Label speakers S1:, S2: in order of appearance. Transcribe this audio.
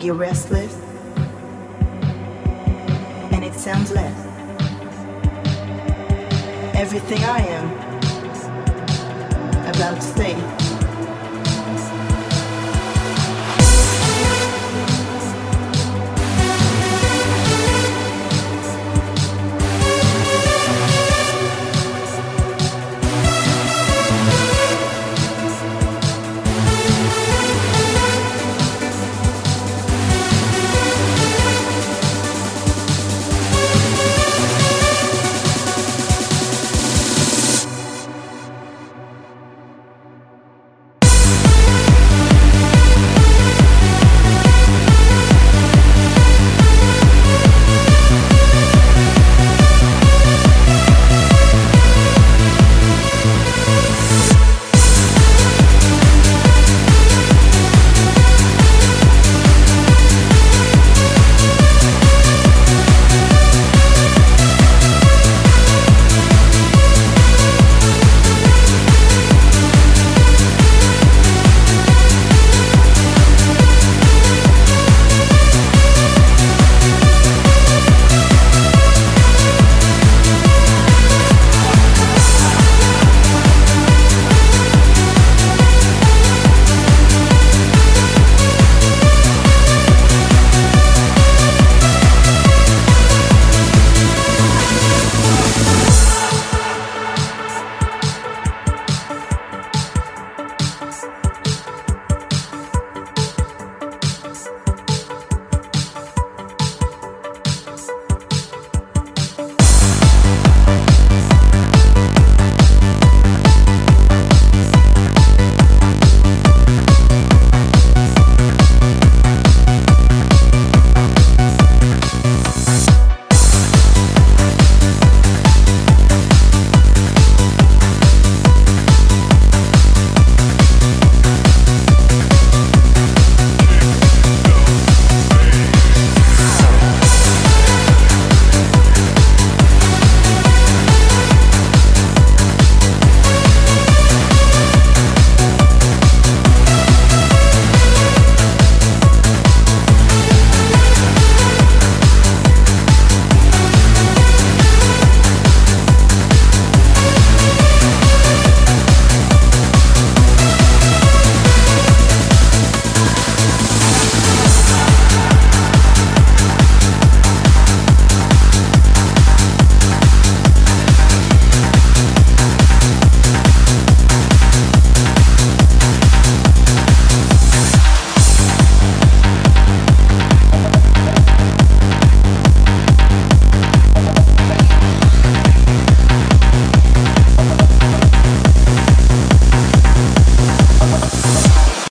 S1: get restless, and it sounds less. Everything I am about to say